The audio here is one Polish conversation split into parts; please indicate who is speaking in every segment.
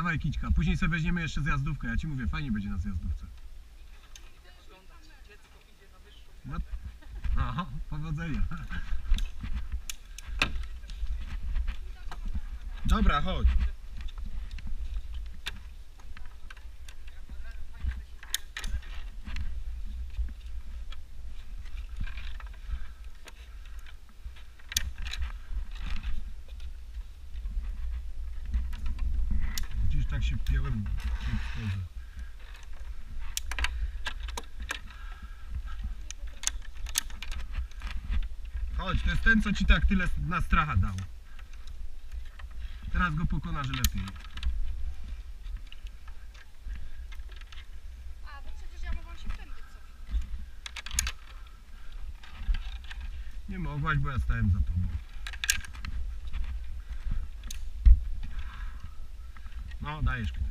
Speaker 1: Dawaj kićka, później sobie weźmiemy jeszcze zjazdówkę. Ja ci mówię, fajnie będzie na zjazdówce. No, no powodzenia. Dobra, chodź. Gdzieś tak się piąłem. Wchodzę. Chodź, to jest ten, co ci tak tyle na stracha dał. Teraz go pokonasz lepiej.
Speaker 2: A, bo przecież ja mogłam się tędy cofnąć.
Speaker 1: Nie mogłaś, bo ja stałem za tobą. No, dajesz kitek.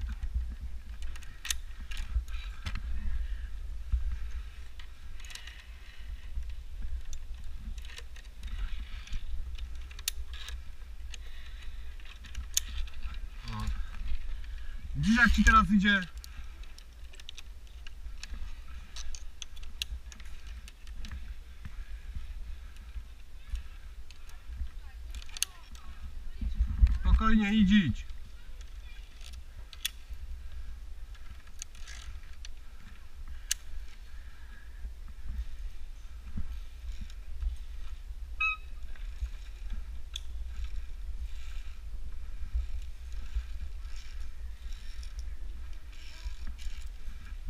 Speaker 1: O. Widzisz jak ci teraz idzie? Spokojnie idź, idź.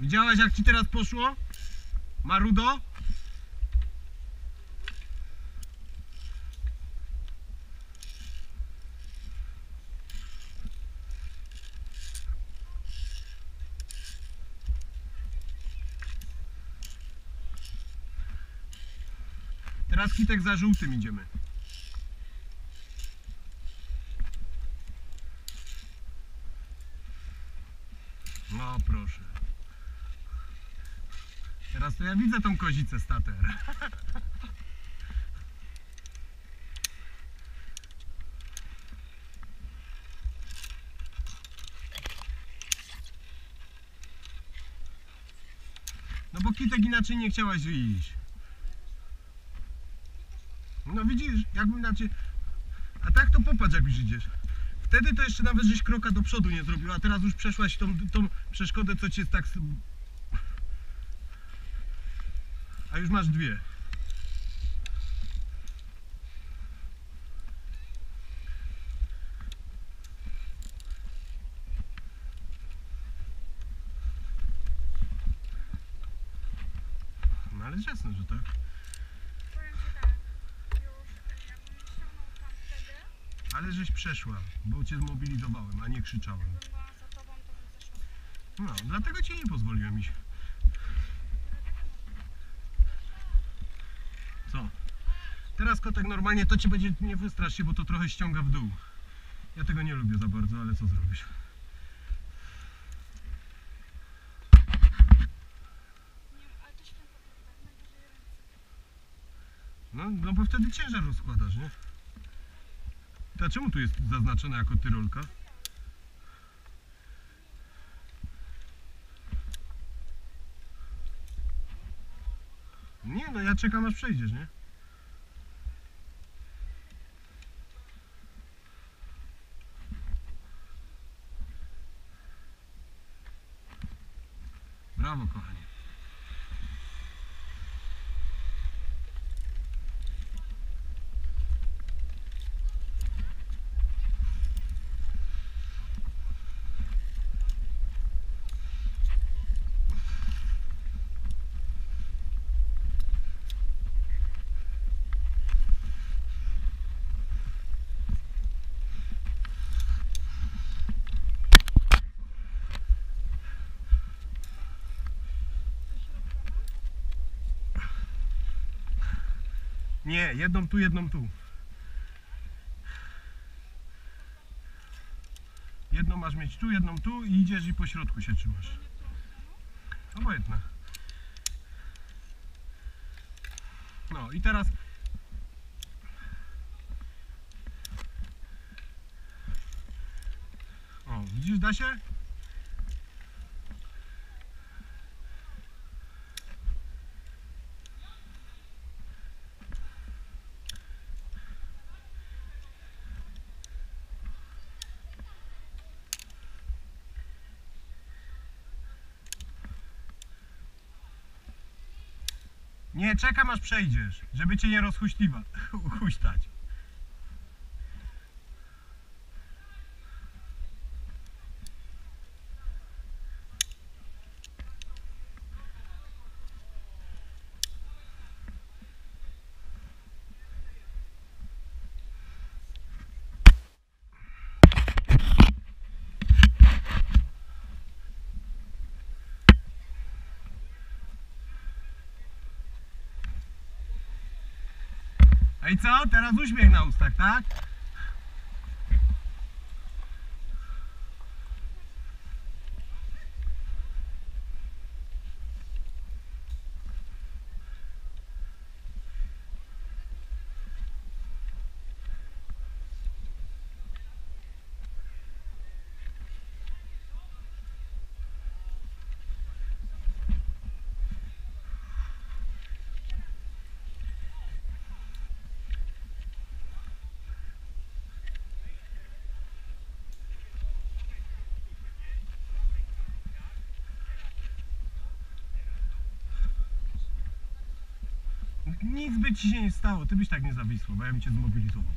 Speaker 1: Widziałaś jak ci teraz poszło? Marudo? Teraz kitek za żółtym idziemy. No proszę. To ja widzę tą kozicę stater. No bo kitek inaczej nie chciałaś iść. No widzisz, jakbym inaczej... A tak to popatrz jak już idziesz. Wtedy to jeszcze nawet żeś kroka do przodu nie zrobiła, a teraz już przeszłaś tą, tą przeszkodę, co ci jest tak... A już masz dwie. No ale jasne, że tak.
Speaker 2: Powiem ci tak, już e, ściągnął tam wtedy,
Speaker 1: Ale żeś przeszła, bo cię zmobilizowałem, a nie krzyczałem.
Speaker 2: była za tobą, to bym zeszła.
Speaker 1: No, dlatego ci nie pozwoliłem iść. Co? Teraz kotek normalnie to cię będzie nie wystrasz się, bo to trochę ściąga w dół. Ja tego nie lubię za bardzo, ale co zrobisz? No, no bo wtedy ciężar rozkładasz, nie? A czemu tu jest zaznaczone jako tyrolka? No ja czekam aż przejdziesz, nie? Brawo, kochanie. Nie, jedną tu, jedną tu. Jedną masz mieć tu, jedną tu i idziesz i po środku się trzymasz. Obojętne. No i teraz O, widzisz, da się? Nie, czekam aż przejdziesz, żeby cię nie rozhuśliwa, huśtać. I co? Teraz uśmiech na ustach, tak? Nic by ci się nie stało, ty byś tak nie zawisło, bo ja bym cię zmobilizował.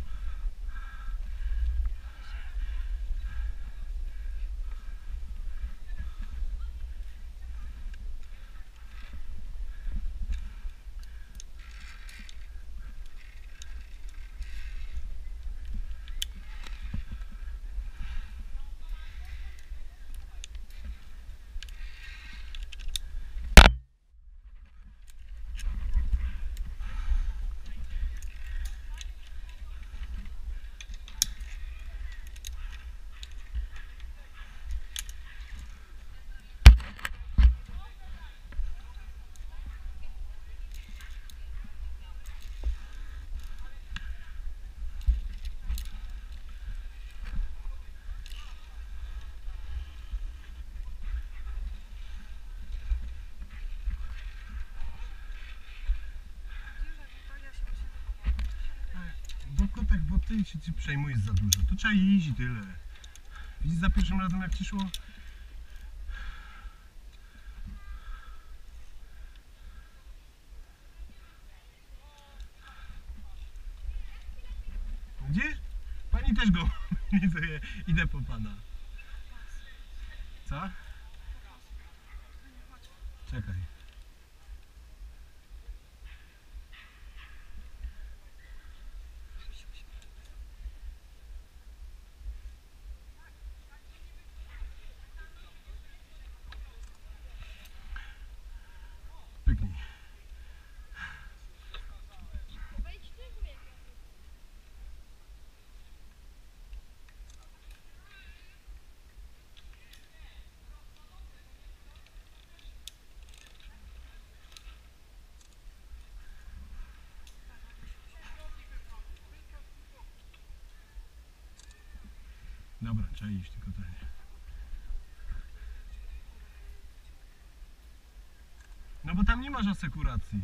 Speaker 1: Ty się ty przejmujesz za dużo. To trzeba iść tyle. Widzisz za pierwszym razem jak ci szło? Gdzie? Pani też go widzę, idę po pana. Dobra, trzeba iść tylko ten. No bo tam nie masz asekuracji.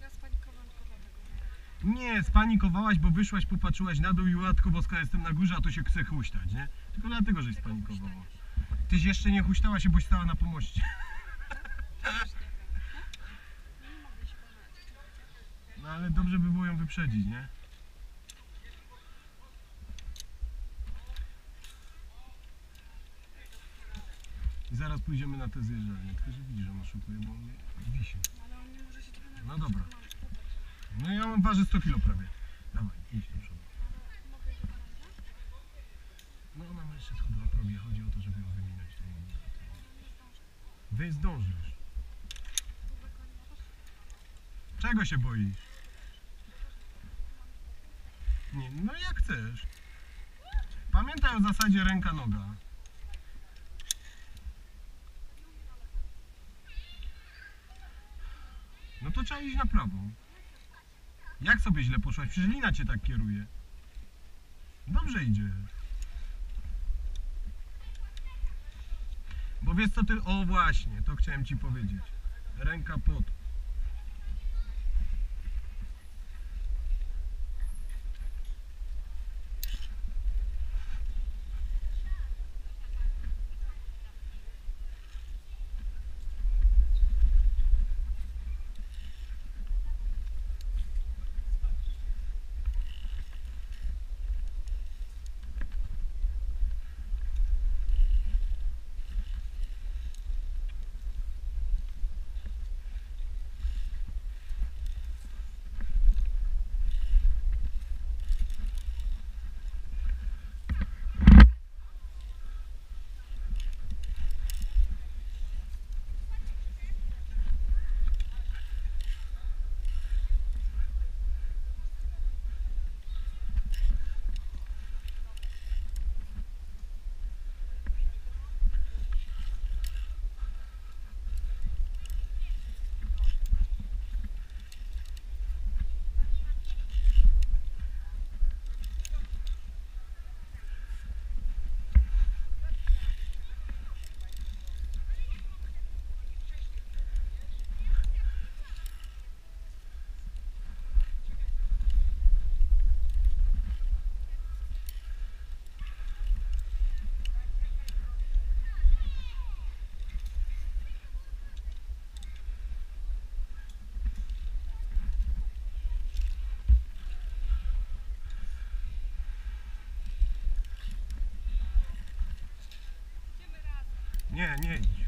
Speaker 2: Ja spanikowałam tylko dlatego.
Speaker 1: Nie, spanikowałaś, bo wyszłaś, popatrzyłaś na dół i łatko boska jestem na górze, a to się chce huśtać, nie? Tylko dlatego, żeś spanikowała. Tyś jeszcze nie huśtała się, boś stała na pomoście. No ale dobrze by było ją wyprzedzić, nie? I zaraz pójdziemy na te zjeżdżalnie. Tylko, że widzisz, że on oszukuje, bo on wisi.
Speaker 2: Ale on nie może się trochę
Speaker 1: No dobra. No ja mam waży 100 kg prawie. Dawaj, idź do przodu. No ona ma jeszcze schodła probie. Chodzi o to, żeby ją wyminąć. Nie-
Speaker 2: Nie.
Speaker 1: Wy zdążysz. Czego się boisz? Nie, no jak chcesz. Pamiętaj o zasadzie ręka-noga. No to trzeba iść na prawo. Jak sobie źle poszłaś? Przecież lina cię tak kieruje. Dobrze idzie. Bo wiesz co ty... O właśnie, to chciałem ci powiedzieć. Ręka pod. Nie, nie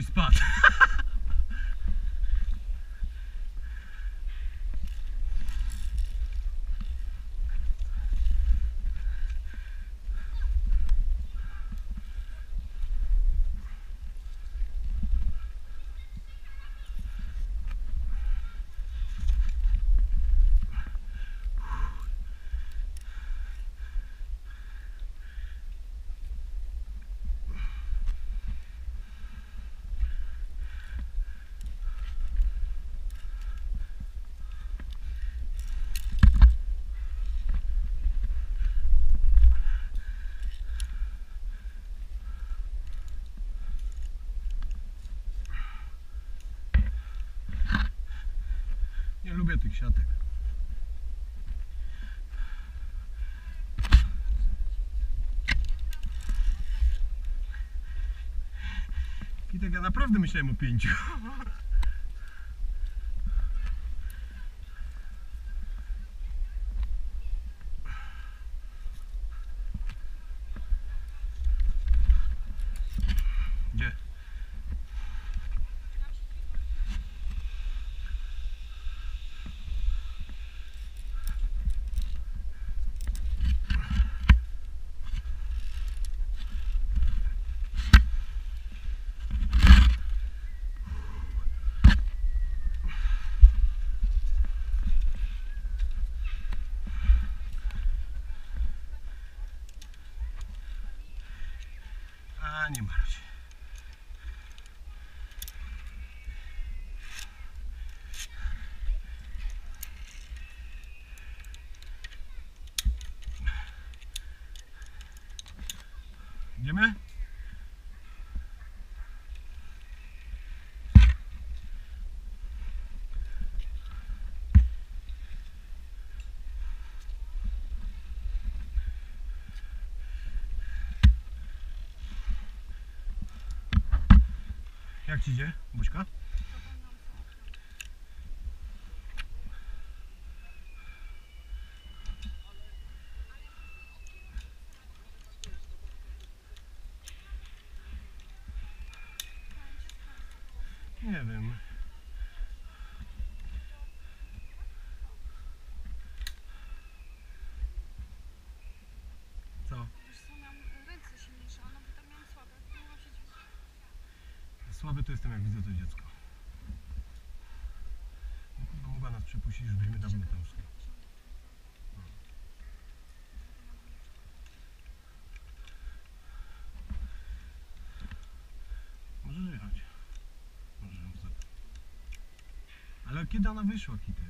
Speaker 1: idź. Ktoś spadł. Nie lubię tych siatek. Kitek, ja naprawdę myślałem o pięciu. nie marudź. Idziemy? Jak ci idzie, Buźka? Nie wiem. Co?
Speaker 2: Wiesz co, miałam ręce silniejsze, a nawet tam miałam słabe. Nie mogłam się dziwić.
Speaker 1: Słaby to jestem jak widzę to dziecko. No mogła nas przepuścić, żebyśmy dawno tam szli. Możesz jechać. Możesz ją za- Ale kiedy ona wyszła, Kitek?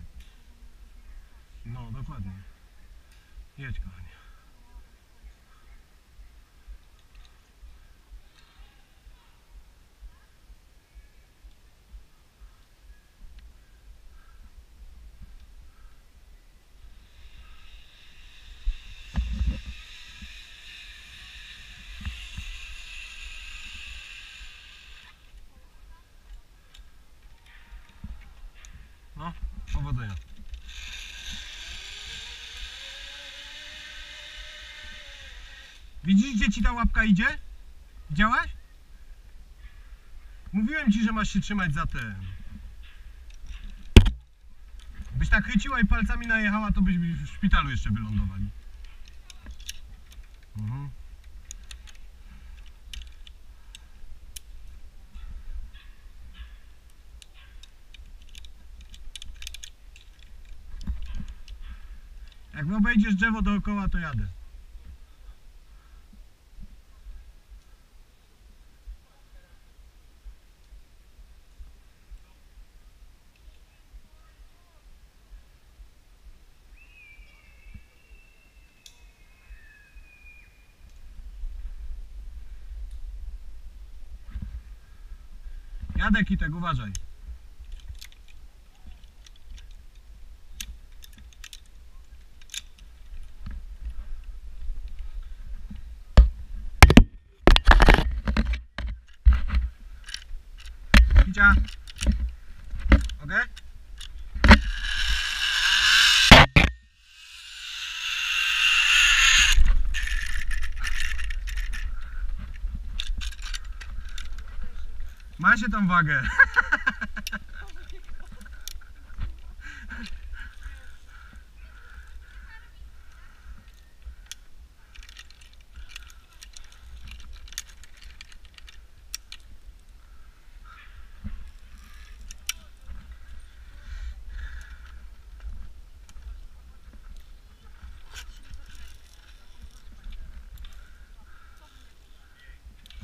Speaker 1: No, dokładnie. Jedź, kochanie. No, powodzenia. Widzisz, gdzie ci ta łapka idzie? Widziałaś? Mówiłem ci, że masz się trzymać za ten. Byś tak chyciła i palcami najechała, to byśmy w szpitalu jeszcze wylądowali. Mhm. Jak mi obejdziesz drzewo dookoła, to jadę. Jadę Kitek, uważaj. Kicia. Okej? Ma się tam wagę.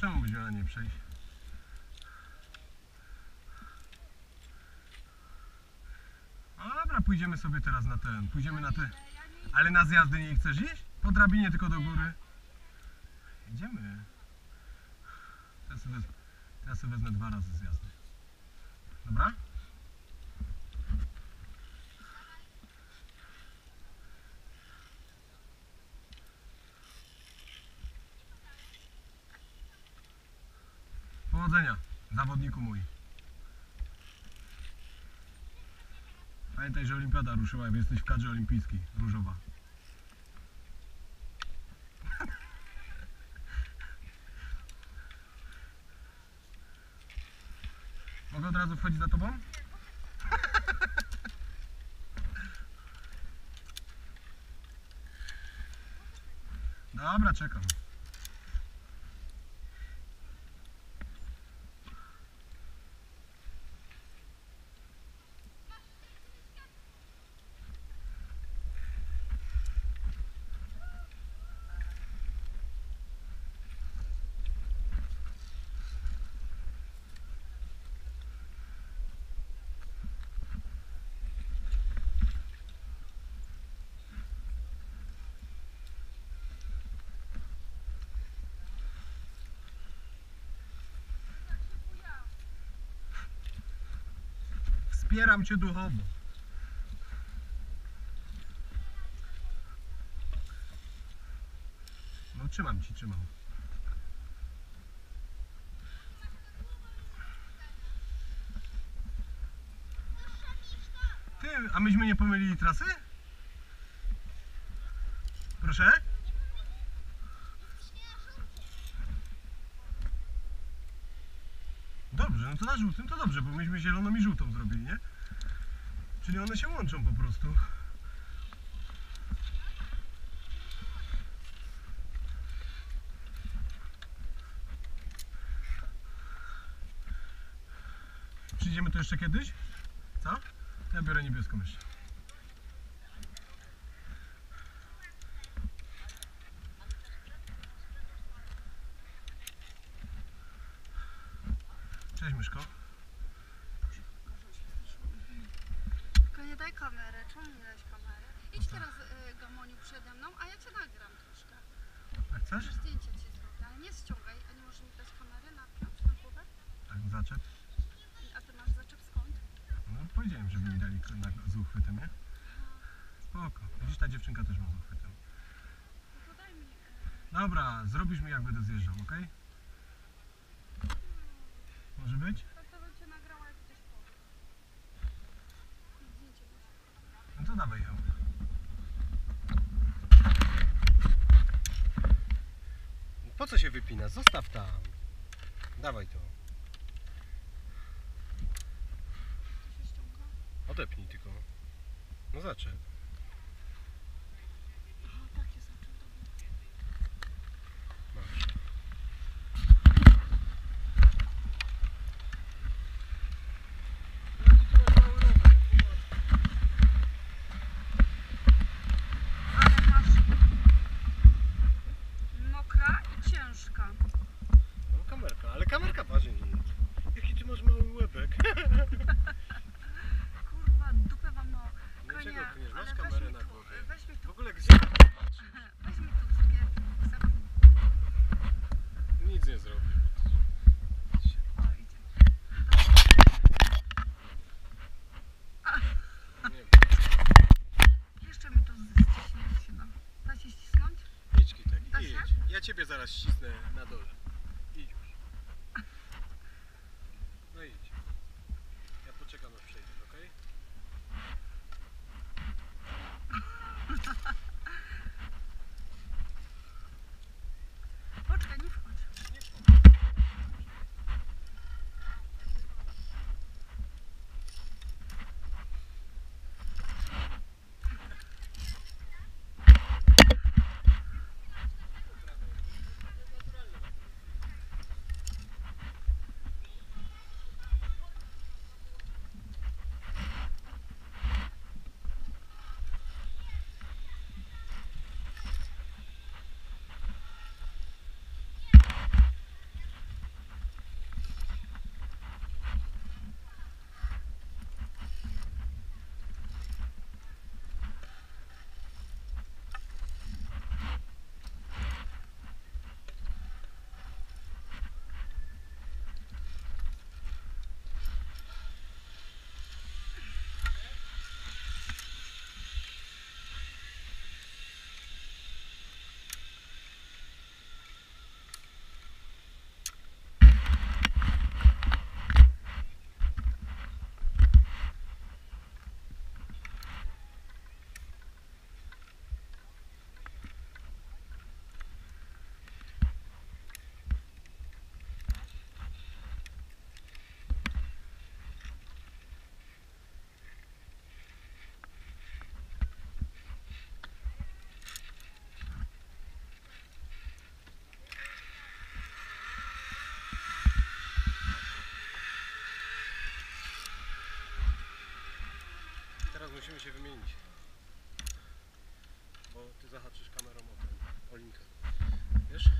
Speaker 1: Czemu miała nie przejść? No dobra, pójdziemy sobie teraz na ten. Pójdziemy na te. Ale na zjazdy nie chcesz iść? Po drabinie tylko do góry. Idziemy. Teraz sobie, teraz sobie wezmę dwa razy zjazdy. Dobra? Pamiętaj, że olimpiada ruszyła, bo jesteś w kadrze olimpijskiej, różowa. Mogę od razu wchodzić za tobą? Dobra, czekam. Wspieram cię duchowo. No trzymam ci, trzymam. Ty, a myśmy nie pomylili trasy? Proszę? Dobrze, to na żółtym to dobrze, bo myśmy zieloną i żółtą zrobili, nie? Czyli one się łączą po prostu. Przyjdziemy tu jeszcze kiedyś? Co? Ja biorę niebieską jeszcze. Cześć Myszko.
Speaker 2: Tylko nie daj kamerę. Czemu nie dać kamerę? Idź teraz y, Gamoniu przede mną, a ja cię nagram troszkę.
Speaker 1: A chcesz?
Speaker 2: Zdjęcie ci zrobię, ale nie ściągaj. A nie możesz mi dać kamery napiąć na głowę?
Speaker 1: Tak, zaczep.
Speaker 2: A ty masz zaczep skąd?
Speaker 1: No powiedziałem, żeby mi dali na, z uchwytem, nie? Spoko. Widzisz, ta dziewczynka też ma z uchwytem.
Speaker 2: No to daj mi. y,
Speaker 1: Dobra, zrobisz mi jak będę zjeżdżał, ok? Może być?
Speaker 2: To, to bym cię nagrała jak gdzieś powiem. Zdjęcie masz.
Speaker 1: No to dawaj ją. Po co się wypina? Zostaw tam. Dawaj to. Odepnij tylko. No zaczep.
Speaker 2: A, takie zaczep. Dobra.
Speaker 1: Masz.
Speaker 2: Ale masz mokra i ciężka.
Speaker 1: No kamerka, ale kamerka waży nic. Jaki ty masz mały łebek.
Speaker 2: Kurwa, dupę wam mało.
Speaker 1: Dlaczego
Speaker 2: Konia,
Speaker 1: ty nie masz
Speaker 2: ale weź
Speaker 1: kamery
Speaker 2: mi
Speaker 1: na
Speaker 2: tu,
Speaker 1: głowie?
Speaker 2: Weź mi
Speaker 1: W
Speaker 2: tu,
Speaker 1: ogóle gdzie?
Speaker 2: weź mi tu wspier...
Speaker 1: Nic nie zrobię.
Speaker 2: O, idzie.
Speaker 1: Nie
Speaker 2: Jeszcze mi tu ściśnąć się da. Da się ścisnąć?
Speaker 1: Idź Kitek,
Speaker 2: Da się?
Speaker 1: idź. Ja ciebie zaraz ścisnę na dole. Idź już. No idź. Ja poczekam aż przejdziesz, okej?
Speaker 2: Poczekaj, nie wchodź.
Speaker 1: Teraz musimy się wymienić. Bo ty zahaczysz kamerą o ten, o linkę. Wiesz?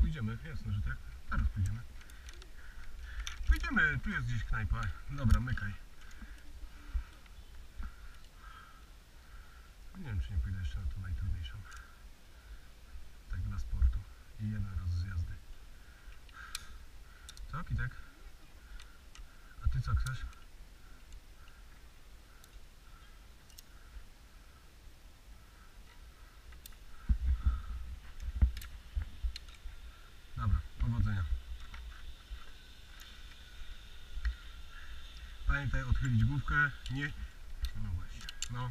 Speaker 2: Pójdziemy,
Speaker 1: jasne, że tak. Tu jest gdzieś knajpa. Dobra, mykaj. Nie wiem, czy nie pójdę jeszcze na tą najtrudniejszą. Tak dla sportu. I jeden raz z jazdy. Co, Kitek? A ty co chcesz? Dobra, powodzenia. Pamiętaj odchylić główkę, nie... No właśnie, no.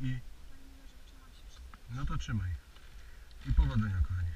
Speaker 1: I... No to trzymaj. I powodzenia, kochani.